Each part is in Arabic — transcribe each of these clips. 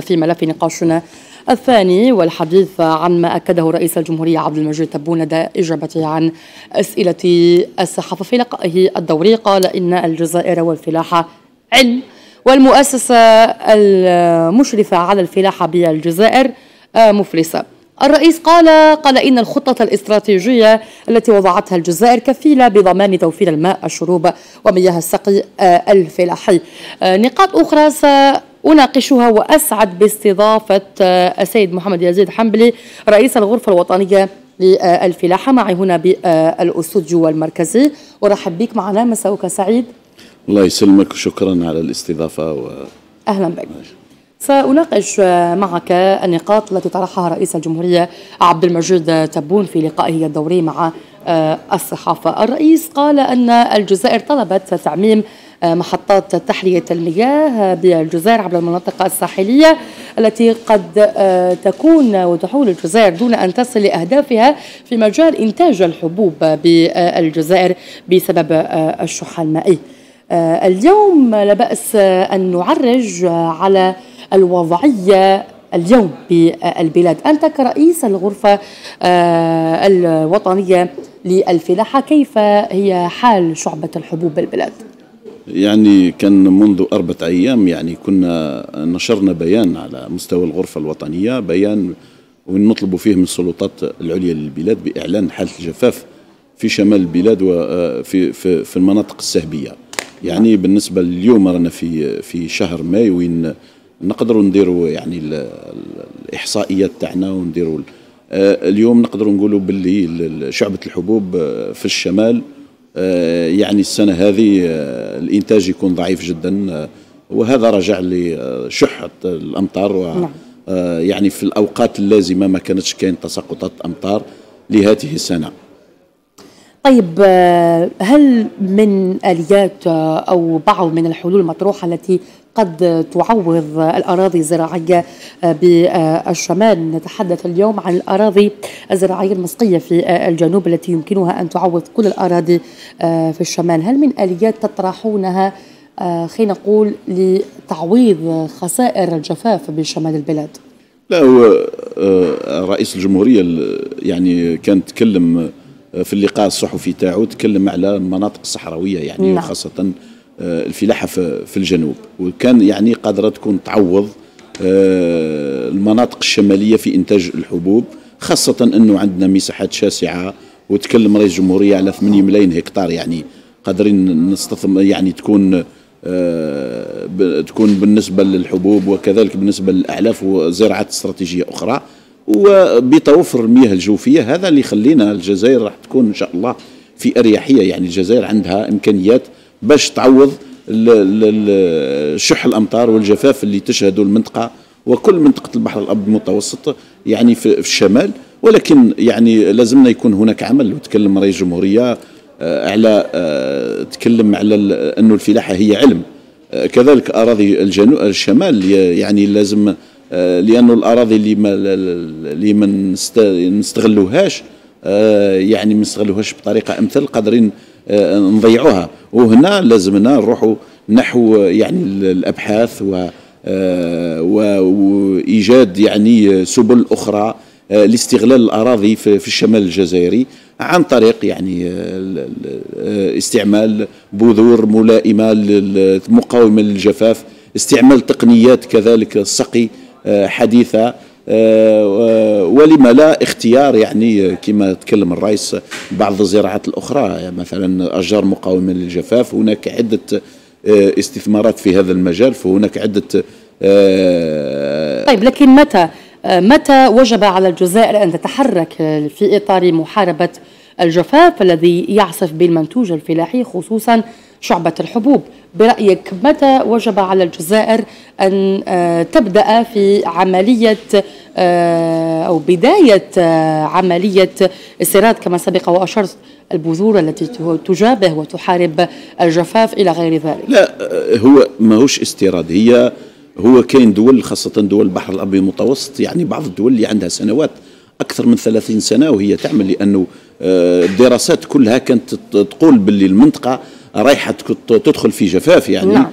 في ملف نقاشنا الثاني والحديث عن ما أكده رئيس الجمهورية عبد المجيد تبون لدى إجابته عن أسئلة الصحافة في لقائه الدوري. قال إن الجزائر والفلاحة علم والمؤسسة المشرفة على الفلاحة بالجزائر مفلسة. الرئيس قال قال إن الخطة الاستراتيجية التي وضعتها الجزائر كفيلة بضمان توفير الماء الشروب ومياه السقي الفلاحي نقاط أخرى سأناقشها وأسعد باستضافة السيد محمد يزيد حنبلي رئيس الغرفة الوطنية للفلاحة معي هنا بالأستوديو المركزي أرحب بك معنا مساءك سعيد. الله يسلمك وشكرا على الاستضافة و... أهلا بك. سأناقش معك النقاط التي طرحها رئيس الجمهورية عبد المجيد تبون في لقائه الدوري مع الصحافة. الرئيس قال أن الجزائر طلبت تعميم محطات تحلية المياه بالجزائر عبر المناطق الساحلية التي قد تكون وتحول الجزائر دون أن تصل لأهدافها في مجال إنتاج الحبوب بالجزائر بسبب الشح المائي. اليوم لا بأس أن نعرج على الوضعية اليوم بالبلاد أنت كرئيس الغرفة الوطنية للفلاحة كيف هي حال شعبة الحبوب بالبلاد؟ يعني كان منذ أربعة أيام يعني كنا نشرنا بيان على مستوى الغرفة الوطنية بيان ونطلب فيه من السلطات العليا للبلاد بإعلان حالة الجفاف في شمال البلاد وفي في, في المناطق السهبية يعني بالنسبة اليوم رانا في في شهر ماي وين نقدروا نديروا يعني الإحصائيات تاعنا ونديروا اليوم نقدروا نقولوا باللي شعبة الحبوب في الشمال يعني السنة هذه الإنتاج يكون ضعيف جدا وهذا رجع لشحة الأمطار و نعم. يعني في الأوقات اللازمة ما كانتش كاين تساقطات أمطار لهذه السنة طيب هل من آليات أو بعض من الحلول المطروحة التي قد تعوض الأراضي الزراعية بالشمال. نتحدث اليوم عن الأراضي الزراعية المسقيه في الجنوب التي يمكنها أن تعوض كل الأراضي في الشمال. هل من آليات تطرحونها؟ خلينا نقول لتعويض خسائر الجفاف بشمال البلاد. لا هو رئيس الجمهورية يعني كان تكلم في اللقاء الصحفي تاعو تكلم على المناطق الصحراويه يعني نعم. خاصه الفلاحة في الجنوب. وكان يعني قادرة تكون تعوض المناطق الشمالية في إنتاج الحبوب خاصة أنه عندنا مساحات شاسعة وتكلم رئيس الجمهورية على 8 ملايين هكتار يعني قادرين نستثمر يعني تكون تكون بالنسبة للحبوب وكذلك بالنسبة للأعلاف وزراعات استراتيجية أخرى. وبتوفر المياه الجوفية هذا اللي يخلينا الجزائر راح تكون إن شاء الله في أريحية. يعني الجزائر عندها إمكانيات باش تعوض شح الأمطار والجفاف اللي تشهده المنطقة وكل منطقة البحر الأبيض المتوسط يعني في الشمال. ولكن يعني لازمنا يكون هناك عمل وتكلم رئيس الجمهوريه على تكلم على انه الفلاحة هي علم. كذلك أراضي الجنوب الشمال يعني لازم لأنه الأراضي اللي ما اللي ما نستغلوهاش يعني ما نستغلوهاش بطريقة أمثل قادرين نضيعوها. وهنا لازمنا نروحوا نحو يعني الأبحاث و وإيجاد يعني سبل أخرى لاستغلال الأراضي في الشمال الجزائري عن طريق يعني استعمال بذور ملائمة مقاومه للجفاف استعمال تقنيات كذلك السقي حديثة. ولما لا اختيار يعني كما تكلم الرئيس بعض الزراعات الأخرى مثلا أشجار مقاومة للجفاف هناك عدة استثمارات في هذا المجال فهناك عدة طيب لكن متى؟ متى وجب على الجزائر أن تتحرك في إطار محاربة الجفاف الذي يعصف بالمنتوج الفلاحي خصوصا شعبة الحبوب. برأيك متى وجب على الجزائر أن تبدأ في عملية أو بداية عملية استيراد كما سبق وأشرت البذور التي تجابه وتحارب الجفاف إلى غير ذلك؟ لا هو ماهوش استيراد. هي هو كاين دول خاصة دول البحر الأبيض المتوسط يعني بعض الدول اللي عندها سنوات أكثر من 30 سنة وهي تعمل لأنه الدراسات كلها كانت تقول باللي المنطقة رايحة تدخل في جفاف يعني. نعم.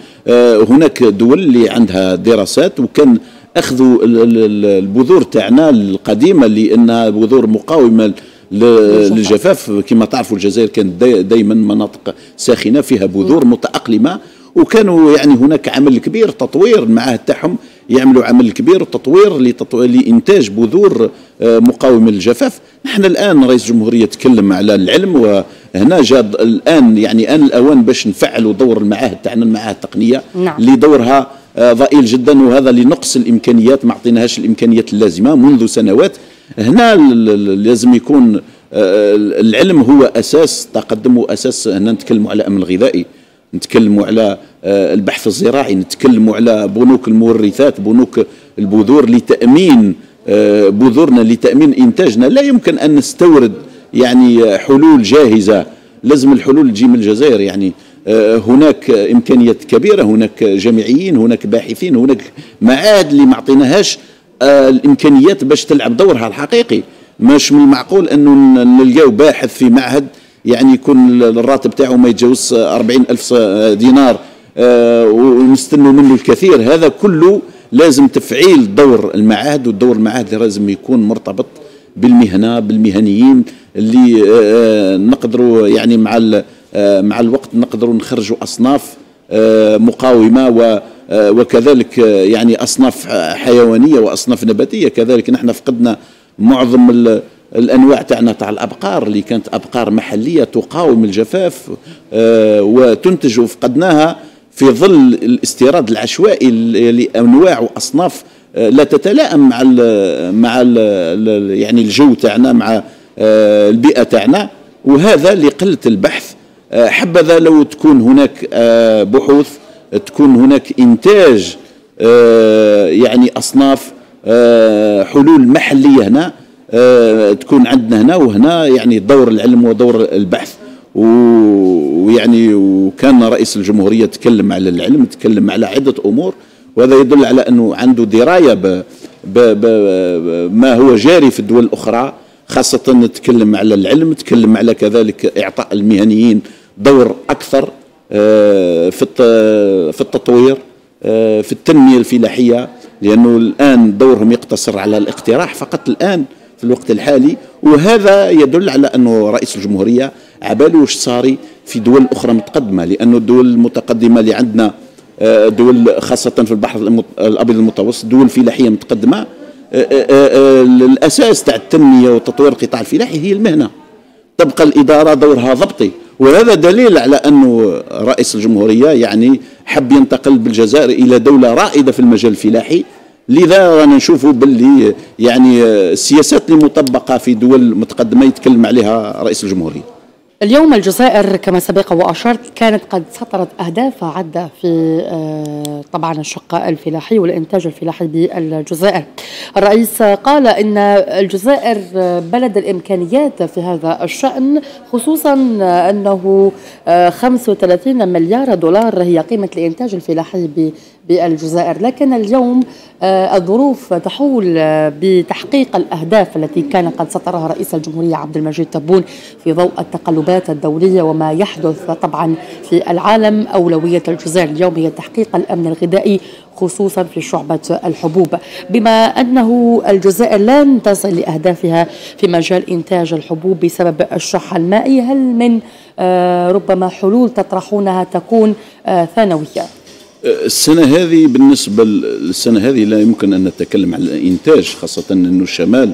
هناك دول اللي عندها دراسات وكان أخذوا البذور تاعنا القديمة لأنها بذور مقاومة للجفاف. كما تعرفوا الجزائر كانت دائما مناطق ساخنة فيها بذور متأقلمة وكانوا يعني هناك عمل كبير تطوير المعاهد تاعهم يعملوا عمل كبير تطوير لإنتاج بذور آه، مقاومة للجفاف. نحن الآن رئيس الجمهورية تكلم على العلم وهنا جاء الآن يعني آن الأوان باش نفعلوا دور المعاهد تاعنا المعاهد التقنية نعم. اللي دورها آه، ضئيل جدا وهذا لنقص الإمكانيات ما أعطيناهاش الإمكانيات اللازمة منذ سنوات. هنا لازم يكون آه، العلم هو أساس تقدم واساس هنا نتكلموا على أمن الغذائي نتكلموا على آه، البحث الزراعي نتكلموا على بنوك المورثات بنوك البذور لتأمين بذورنا لتأمين إنتاجنا. لا يمكن أن نستورد يعني حلول جاهزة. لازم الحلول تجي من الجزائر. يعني آه، هناك إمكانيات كبيرة هناك جامعيين هناك باحثين هناك معاهد اللي ما عطيناهاش آه، الإمكانيات باش تلعب دورها الحقيقي. مش من المعقول أنه نلقاو باحث في معهد يعني يكون الراتب تاعه ما يتجاوز أربعين ألف دينار آه، ونستنوا منه الكثير. هذا كله لازم تفعيل دور المعاهد والدور المعاهد لازم يكون مرتبط بالمهنة بالمهنيين. اللي نقدروا يعني مع آه، مع الوقت نقدروا نخرجوا أصناف آه، مقاومة آه، وكذلك يعني أصناف حيوانية وأصناف نباتية. كذلك نحن فقدنا معظم الأنواع تاعنا تاع الأبقار اللي كانت أبقار محلية تقاوم الجفاف وتنتج وفقدناها في ظل الاستيراد العشوائي لأنواع وأصناف لا تتلائم مع ال مع ال يعني الجو تاعنا مع البيئة تاعنا. وهذا لقله البحث. آه، حبذا لو تكون هناك آه، بحوث تكون هناك إنتاج آه، يعني أصناف حلول محلية هنا تكون عندنا هنا. وهنا يعني دور العلم ودور البحث. ويعني وكان رئيس الجمهورية تكلم على العلم تكلم على عدة أمور. وهذا يدل على أنه عنده دراية بما هو جاري في الدول الأخرى. خاصة نتكلم على العلم نتكلم على كذلك إعطاء المهنيين دور أكثر آه، في في التطوير آه، في التنمية الفلاحية لأنه الآن دورهم يقتصر على الاقتراح فقط الآن في الوقت الحالي. وهذا يدل على أنه رئيس الجمهورية عباله وش صاري في دول أخرى متقدمة لأنه الدول المتقدمة اللي عندنا آه، دول خاصة في البحر الأبيض المتوسط دول فلاحية متقدمة. الأساس تاع التنمية وتطوير القطاع الفلاحي هي المهنة. تبقى الإدارة دورها ضبطي. وهذا دليل على أنه رئيس الجمهورية يعني حب ينتقل بالجزائر إلى دولة رائدة في المجال الفلاحي. لذا رانا نشوفوا باللي يعني السياسات المطبقة في دول متقدمة يتكلم عليها رئيس الجمهورية. اليوم الجزائر كما سبق وأشرت كانت قد سطرت أهداف عدة في آه، طبعا الشق الفلاحي والإنتاج الفلاحي بالجزائر. الرئيس قال إن الجزائر بلد الإمكانيات في هذا الشأن خصوصا أنه 35 آه، مليار دولار هي قيمة الإنتاج الفلاحي بالجزائر لكن اليوم آه، الظروف تحول بتحقيق الأهداف التي كان قد سطرها رئيس الجمهورية عبد المجيد تبون في ضوء التقلبات الدولية وما يحدث طبعا في العالم. أولوية الجزائر اليوم هي تحقيق الأمن الغذائي خصوصا في شعبة الحبوب. بما أنه الجزائر لن تصل لأهدافها في مجال إنتاج الحبوب بسبب الشح المائي هل من آه، ربما حلول تطرحونها تكون ثانوية؟ السنة هذه بالنسبة للسنة هذه لا يمكن أن نتكلم عن الإنتاج خاصة أنه الشمال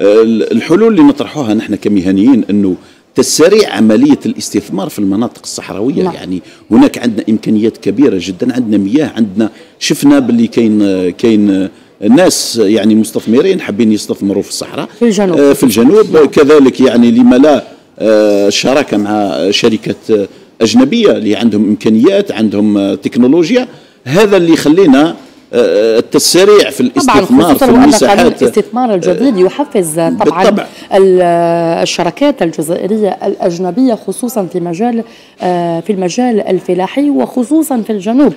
الحلول اللي نطرحوها نحن كمهنيين أنه تسريع عملية الاستثمار في المناطق الصحراوية. لا. يعني هناك عندنا إمكانيات كبيرة جدا عندنا مياه عندنا شفنا باللي كاين كاين ناس يعني مستثمرين حابين يستثمروا في الصحراء. في الجنوب. آه، في الجنوب. كذلك يعني لما لا الشراكة آه، مع شركة أجنبية اللي عندهم إمكانيات عندهم تكنولوجيا هذا اللي يخلينا آه، التسريع في الاستثمار في المساحات. الاستثمار الجديد يحفز طبعا بالطبع. الشركات الجزائرية الأجنبية خصوصا في مجال آه، في المجال الفلاحي وخصوصا في الجنوب.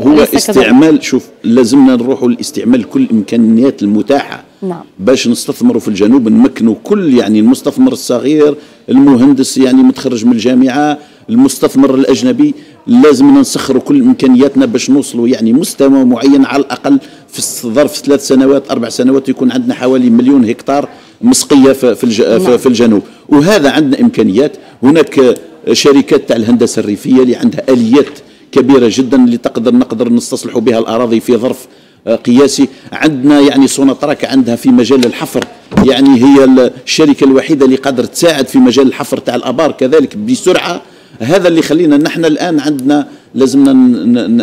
هو استعمال شوف لازمنا نروحوا لاستعمال كل الامكانيات المتاحة. نعم. باش نستثمروا في الجنوب نمكنوا كل يعني المستثمر الصغير المهندس يعني متخرج من الجامعة المستثمر الأجنبي. لازم نسخروا كل إمكانياتنا باش نوصلوا يعني مستوى معين على الأقل في ظرف ثلاث سنوات أربع سنوات يكون عندنا حوالي مليون هكتار مسقية في نعم. في الجنوب. وهذا عندنا إمكانيات. هناك شركات تاع الهندسة الريفية اللي عندها آليات كبيرة جدا اللي تقدر نقدر نستصلحوا بها الأراضي في ظرف آه، قياسي. عندنا يعني سوناتراك عندها في مجال الحفر. يعني هي الشركة الوحيدة اللي قادر تساعد في مجال الحفر تاع الآبار كذلك بسرعة. هذا اللي خلينا نحن الآن عندنا لازمنا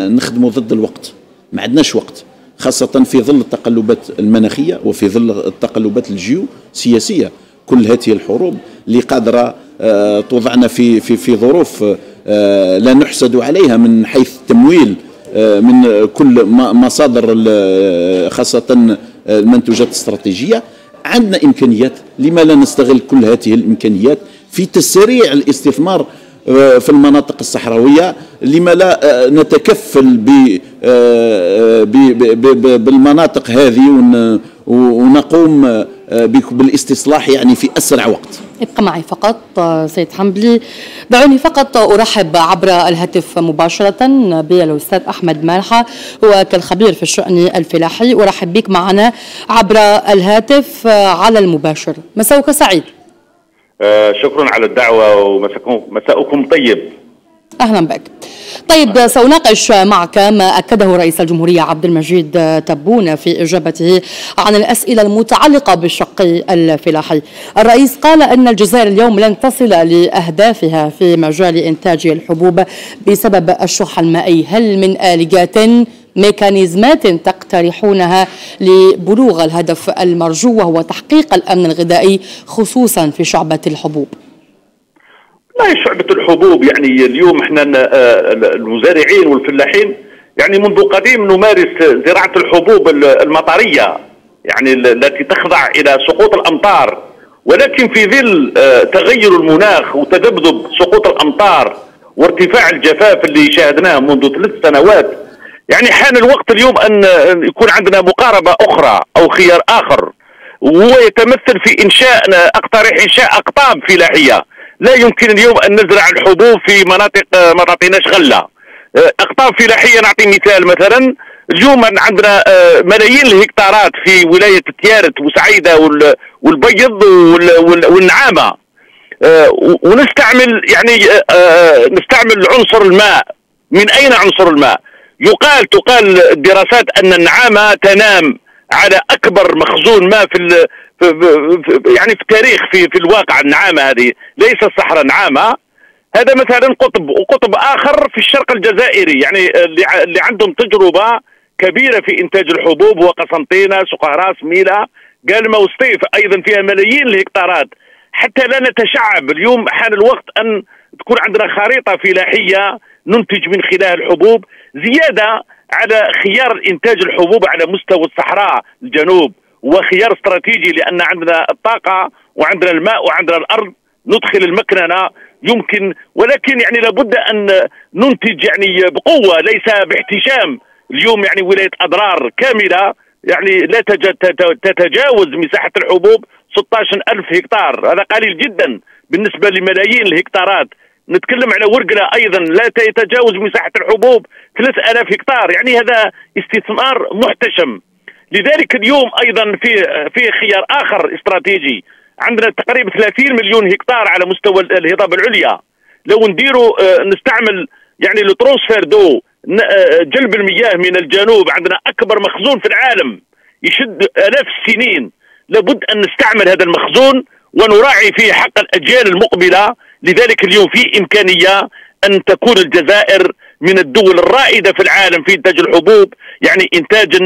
نخدموا ضد الوقت. ما عندناش وقت خاصة في ظل التقلبات المناخية وفي ظل التقلبات الجيو سياسية كل هذه الحروب اللي قادرة آه، توضعنا في في في ظروف آه، لا نحسد عليها من حيث التمويل آه، من كل مصادر خاصة المنتوجات الاستراتيجية. عندنا إمكانيات لما لا نستغل كل هذه الإمكانيات في تسريع الاستثمار في المناطق الصحراوية لما لا آه، نتكفل آه، بالمناطق هذه ونقوم بالاستصلاح يعني في أسرع وقت. ابقى معي فقط سيد حنبلي. دعوني فقط أرحب عبر الهاتف مباشرة بالأستاذ أحمد مالحة هو كالخبير في الشأن الفلاحي. أرحب بك معنا عبر الهاتف على المباشر. مساءك سعيد. آه، شكرا على الدعوة ومساءكم طيب. أهلا بك. طيب سأناقش معك ما أكده رئيس الجمهورية عبد المجيد تبون في إجابته عن الأسئلة المتعلقة بالشق الفلاحي الرئيس قال أن الجزائر اليوم لن تصل لأهدافها في مجال إنتاج الحبوب بسبب الشح المائي. هل من آليات ميكانيزمات تقترحونها لبلوغ الهدف المرجو وهو تحقيق الأمن الغذائي خصوصا في شعبة الحبوب. لا شعبة الحبوب يعني اليوم إحنا آه، المزارعين والفلاحين يعني منذ قديم نمارس زراعة الحبوب المطرية يعني التي تخضع إلى سقوط الأمطار. ولكن في ظل آه، تغير المناخ وتذبذب سقوط الأمطار وارتفاع الجفاف اللي شاهدناه منذ ثلاث سنوات يعني حان الوقت اليوم أن يكون عندنا مقاربة أخرى أو خيار آخر وهو يتمثل في إنشاء اقترح إنشاء أقطاب فلاحيه لا يمكن اليوم أن نزرع الحبوب في مناطق ما تعطيناش غله اقطاب فلاحيه نعطي مثال مثلا. اليوم عندنا ملايين الهكتارات في ولاية تيارت وسعيدة والبيض والنعامة. ونستعمل يعني نستعمل عنصر الماء. من أين عنصر الماء؟ يقال تقال الدراسات أن النعامة تنام على أكبر مخزون ماء في, في يعني في التاريخ في في الواقع النعامة هذه. ليس الصحراء نعامة. هذا مثلا قطب وقطب آخر في الشرق الجزائري. يعني اللي عندهم تجربة كبيرة في إنتاج الحبوب هو قسنطينه سقراس ميلا قالمه وسطيف أيضا فيها ملايين الهكتارات. حتى لا نتشعب اليوم حان الوقت أن تكون عندنا خريطة فلاحية ننتج من خلالها الحبوب زيادة على خيار إنتاج الحبوب على مستوى الصحراء الجنوب وخيار استراتيجي لأن عندنا الطاقة وعندنا الماء وعندنا الأرض ندخل المكننة يمكن ولكن يعني لابد أن ننتج يعني بقوة ليس باحتشام. اليوم يعني ولاية أضرار كاملة يعني لا تتجاوز مساحة الحبوب 16 ألف هكتار هذا قليل جدا بالنسبة لملايين الهكتارات. نتكلم على ورقله أيضا لا يتجاوز مساحة الحبوب. 3000 هكتار. يعني هذا استثمار محتشم. لذلك اليوم أيضا في في خيار آخر استراتيجي. عندنا تقريبا 30 مليون هكتار على مستوى الهضاب العليا. لو نديروا آه، نستعمل يعني ال transfert de آه، جلب المياه من الجنوب. عندنا أكبر مخزون في العالم. يشد آلاف السنين. لابد أن نستعمل هذا المخزون. ونراعي فيه حق الأجيال المقبلة. لذلك اليوم في إمكانية أن تكون الجزائر من الدول الرائدة في العالم في إنتاج الحبوب يعني إنتاج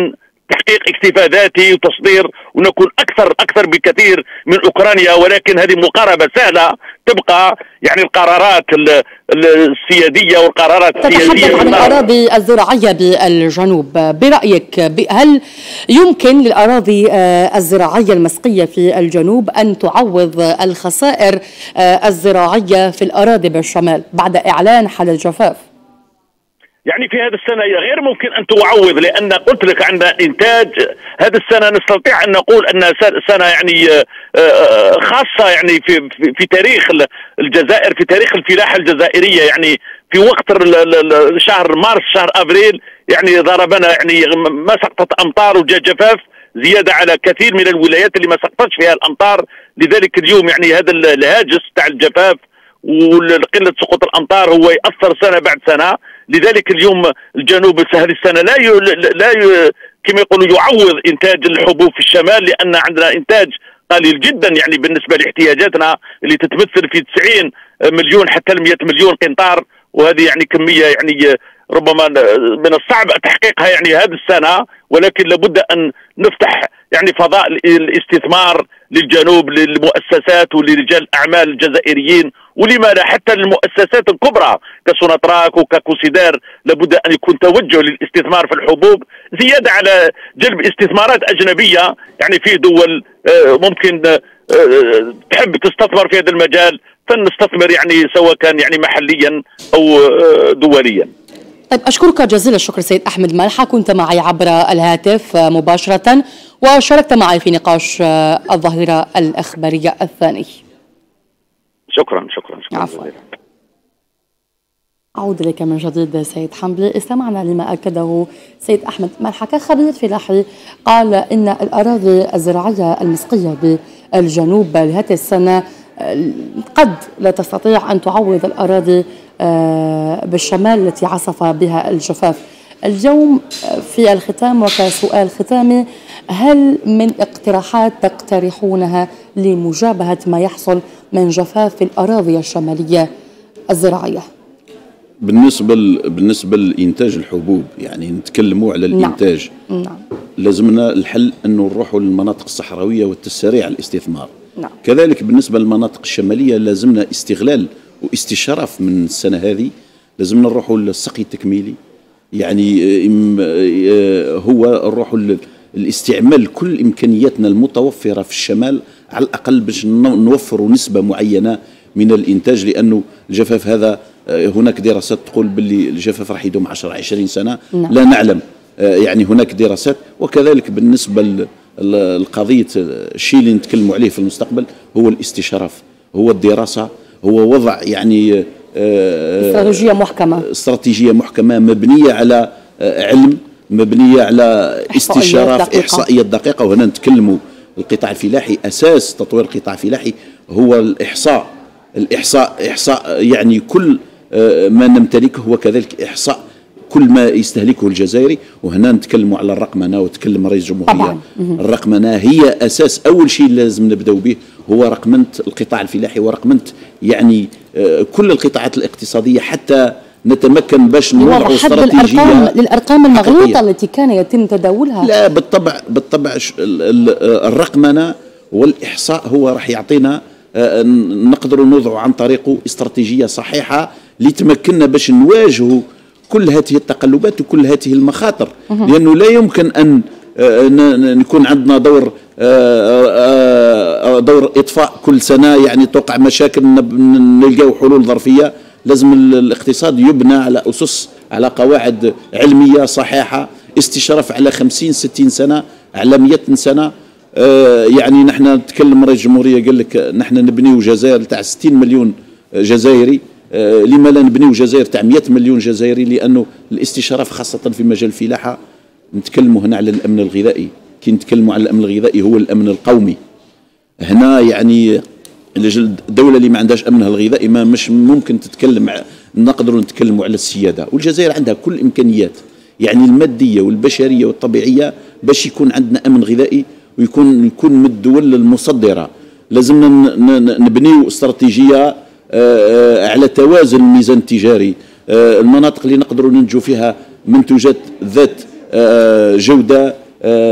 تحقيق اكتفاء ذاتي وتصدير ونكون أكثر أكثر بكثير من أوكرانيا ولكن هذه مقاربة سهلة. تبقى يعني القرارات السيادية والقرارات السيادية. تتحدث عن الأراضي الزراعية بالجنوب. برأيك هل يمكن للأراضي آه، الزراعية المسقية في الجنوب أن تعوض الخسائر آه، الزراعية في الأراضي بالشمال بعد إعلان حل الجفاف؟ يعني في هذه السنة غير ممكن أن تعوض لأن قلت لك عندنا إنتاج هذه السنة نستطيع أن نقول أن سنة يعني آه، آه، خاصة يعني في, في, تاريخ الجزائر في تاريخ الفلاحة الجزائرية. يعني في وقت شهر مارس شهر أبريل يعني ضربنا يعني ما سقطت أمطار وجاء جفاف زيادة على كثير من الولايات اللي ما سقطتش فيها الأمطار. لذلك اليوم يعني هذا الهاجس تاع الجفاف وقله سقوط الأمطار هو يأثر سنة بعد سنة. لذلك اليوم الجنوب هذه السنة لا ي... لا ي... كما يقولوا يعوض إنتاج الحبوب في الشمال لأن عندنا إنتاج قليل جدا. يعني بالنسبة لاحتياجاتنا اللي تتمثل في 90 مليون حتى ل 100 مليون قنطار. وهذه يعني كمية يعني ربما من الصعب تحقيقها يعني هذه السنة. ولكن لابد أن نفتح يعني فضاء الاستثمار للجنوب للمؤسسات ولرجال الأعمال الجزائريين. ولما لا حتى للمؤسسات الكبرى كسوناتراك وككوسيدار لابد أن يكون توجه للاستثمار في الحبوب زيادة على جلب استثمارات أجنبية. يعني في دول آه، ممكن آه، آه، تحب تستثمر في هذا المجال فنستثمر يعني سواء كان يعني محليا أو دوليا. طيب أشكرك جزيل الشكر سيد أحمد ملحة كنت معي عبر الهاتف مباشرة وشاركت معي في نقاش الظاهرة الإخبارية الثاني. شكرا شكرا, شكرا عفوا. أعود إليك من جديد سيد حمدي استمعنا لما أكده سيد أحمد. ملحة كخبير فلاحي قال إن الأراضي الزراعية المسقية بالجنوب لهذه السنة قد لا تستطيع أن تعوض الأراضي آه، بالشمال التي عصف بها الجفاف. اليوم في الختام وكسؤال ختامي هل من اقتراحات تقترحونها لمجابهة ما يحصل من جفاف في الأراضي الشمالية الزراعية؟ بالنسبة بالنسبة لإنتاج الحبوب يعني نتكلموا على نعم. الإنتاج نعم. نعم. لازمنا الحل أنه نروحوا للمناطق الصحراوية والتساريع الاستثمار نعم. كذلك بالنسبة للمناطق الشمالية لازمنا استغلال واستشراف من السنة هذه لازمنا نروحوا للسقي التكميلي يعني آه، هو نروحوا الاستعمال كل إمكانياتنا المتوفرة في الشمال على الأقل باش نوفروا نسبة معينة من الإنتاج لأنه الجفاف هذا آه، هناك دراسات تقول باللي الجفاف راح يدوم 10 20 سنة نعم. لا نعلم آه، يعني هناك دراسات وكذلك بالنسبة لقضية الشيء اللي نتكلموا عليه في المستقبل هو الاستشراف هو الدراسة هو وضع يعني استراتيجيه محكمه استراتيجيه محكمه مبنيه على علم مبنيه على استشراف دقيقة. احصائيات دقيقه وهنا نتكلموا القطاع الفلاحي أساس تطوير القطاع الفلاحي هو الاحصاء الاحصاء احصاء يعني كل ما نمتلكه هو كذلك احصاء كل ما يستهلكه الجزائري وهنا نتكلموا على الرقمنه وتكلم رئيس الجمهوريه الرقمنه هي أساس اول شيء لازم نبداو به هو رقمنه القطاع الفلاحي ورقمنه يعني آه، كل القطاعات الاقتصادية حتى نتمكن باش نوضعوا استراتيجية للارقام للأرقام المغلوطة التي كان يتم تداولها؟ لا بالطبع بالطبع الرقمنه والإحصاء هو راح يعطينا آه، نقدروا نوضعوا عن طريقه استراتيجية صحيحة لتمكننا باش نواجهوا كل هذه التقلبات وكل هذه المخاطر. لأنه لا يمكن أن آه، نكون عندنا دور آه، دور إطفاء كل سنة يعني توقع مشاكل نلقاو حلول ظرفية. لازم الاقتصاد يبنى على أسس على قواعد علمية صحيحة. استشراف على 50 60 سنة على 100 سنة. آه يعني نحن نتكلم رئيس الجمهورية قال لك نحن نبنيو جزائر تاع 60 مليون جزائري. آه لما لا نبنيو جزائر تاع 100 مليون جزائري؟ لأنه الاستشراف خاصة في مجال الفلاحة. نتكلموا هنا على الأمن الغذائي. كي نتكلموا على الأمن الغذائي هو الأمن القومي. هنا يعني الدولة اللي ما عندهاش أمنها الغذائي ما مش ممكن تتكلم نقدروا نتكلموا على السيادة. والجزائر عندها كل الإمكانيات يعني المادية والبشرية والطبيعية باش يكون عندنا أمن غذائي ويكون يكون من الدول المصدرة. لازمنا نبنيو استراتيجية آه، آه، على توازن الميزان التجاري. آه، المناطق اللي نقدروا ننتجوا فيها منتوجات ذات جودة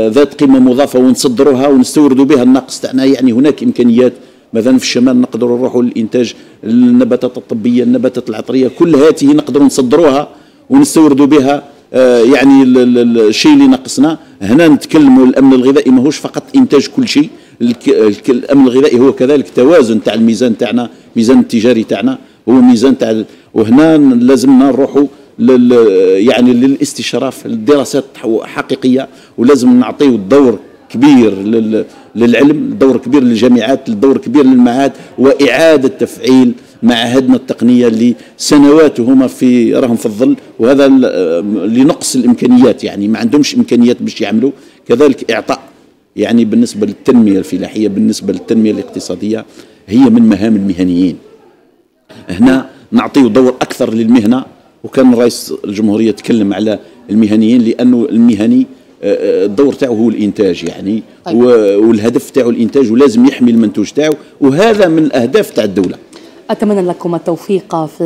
ذات قيمة مضافة ونصدروها ونستوردوا بها النقص. تاعنا يعني هناك إمكانيات. مثلا في الشمال نقدروا نروحوا للإنتاج النباتات الطبية النباتات العطرية. كل هذه نقدروا نصدروها ونستوردوا بها آه يعني الشيء اللي ناقصنا هنا نتكلموا الأمن الغذائي ماهوش فقط إنتاج كل شيء. الأمن الغذائي هو كذلك توازن تاع الميزان تاعنا ميزان التجاري تاعنا هو ميزان تاع وهنا لازمنا نروحوا لل يعني للاستشراف الدراسات حقيقية ولازم نعطيو الدور كبير للعلم دور كبير للجامعات دور كبير للمعاهد وإعادة تفعيل معاهدنا التقنية اللي سنوات وهما في راهم في الظل. وهذا لنقص الإمكانيات يعني ما عندهمش إمكانيات باش يعملوا. كذلك إعطاء يعني بالنسبة للتنمية الفلاحية بالنسبة للتنمية الاقتصادية هي من مهام المهنيين. هنا نعطيه دور أكثر للمهنة وكان رئيس الجمهورية تكلم على المهنيين لأنه المهني آه، آه، الدور تاعو هو الإنتاج يعني طيب. والهدف تاعو الإنتاج ولازم يحمي المنتوج تاعو وهذا من الأهداف تاع الدولة. أتمنى لكم التوفيق في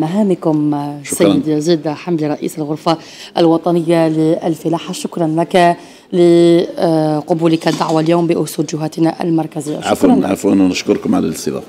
مهامكم شكرا. سيد يزيد حمدي رئيس الغرفة الوطنية للفلاحة شكرا لك لقبولك الدعوة اليوم بأسود جهتنا المركزية. شكرا عفوا عفوا ونشكركم على الاستضافة.